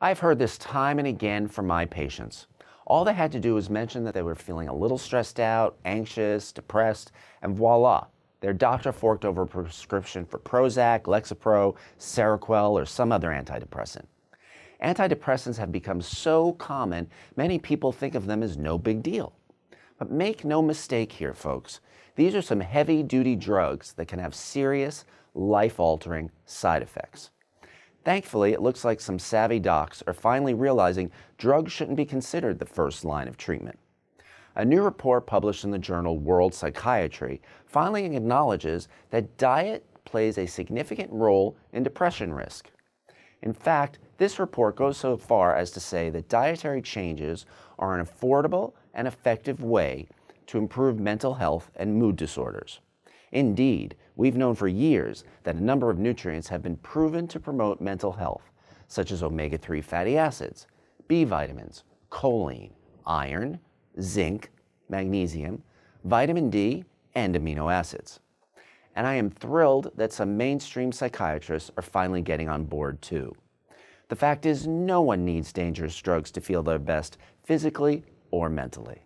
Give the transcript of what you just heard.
I've heard this time and again from my patients. All they had to do was mention that they were feeling a little stressed out, anxious, depressed, and voila, their doctor forked over a prescription for Prozac, Lexapro, Seroquel, or some other antidepressant. Antidepressants have become so common, many people think of them as no big deal. But make no mistake here, folks. These are some heavy duty drugs that can have serious, life altering side effects. Thankfully, it looks like some savvy docs are finally realizing drugs shouldn't be considered the first line of treatment. A new report published in the journal World Psychiatry finally acknowledges that diet plays a significant role in depression risk. In fact, this report goes so far as to say that dietary changes are an affordable and effective way to improve mental health and mood disorders. Indeed, we've known for years that a number of nutrients have been proven to promote mental health, such as omega 3 fatty acids, B vitamins, choline, iron, zinc, magnesium, vitamin D, and amino acids. And I am thrilled that some mainstream psychiatrists are finally getting on board too. The fact is, no one needs dangerous drugs to feel their best physically or mentally.